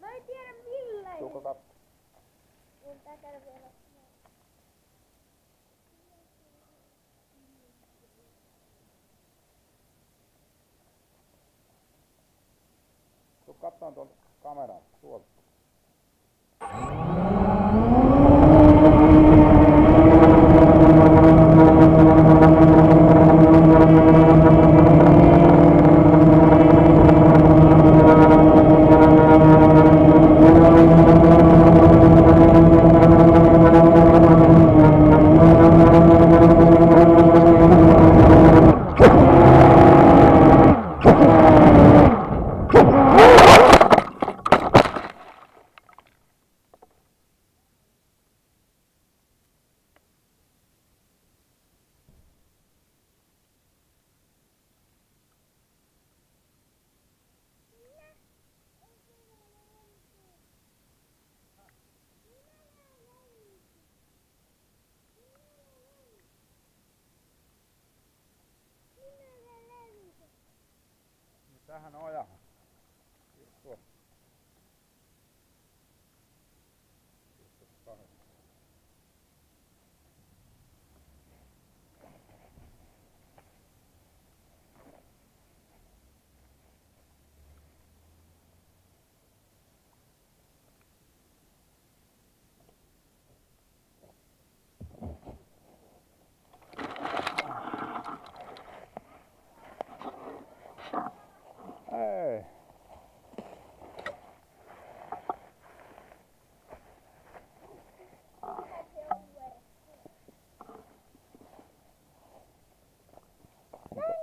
Mä en tiedä millainen. Tuukko kat... Mun käydä vielä. Tuu katsomaan tuolta kamerasta. Tuolta. Tähän ojahan. Tuo.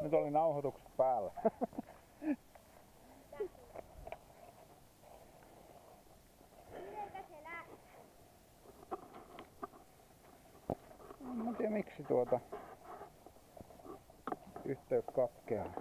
Nyt- oli nauhoitukset päällä. En tiedä miksi tuota yhteys katkeaa.